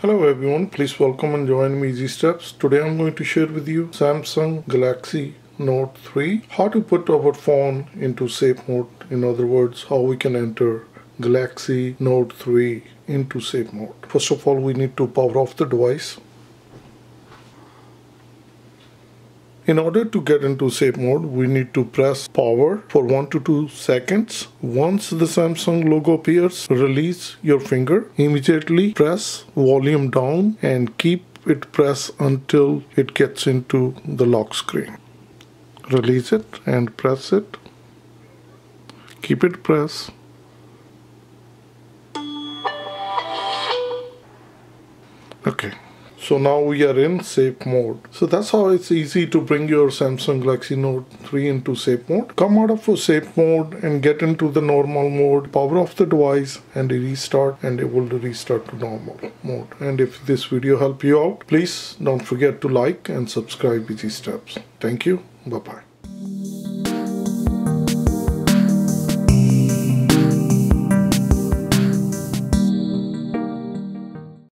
Hello everyone, please welcome and join me Easy Steps. Today I'm going to share with you Samsung Galaxy Note 3. How to put our phone into safe mode. In other words, how we can enter Galaxy Note 3 into safe mode. First of all, we need to power off the device. In order to get into safe mode, we need to press power for 1 to 2 seconds. Once the Samsung logo appears, release your finger. Immediately press volume down and keep it pressed until it gets into the lock screen. Release it and press it. Keep it pressed. Okay. So now we are in safe mode. So that's how it's easy to bring your Samsung Galaxy Note 3 into safe mode. Come out of safe mode and get into the normal mode. Power off the device and restart and it will restart to normal mode. And if this video helped you out, please don't forget to like and subscribe Easy Steps. Thank you. Bye-bye.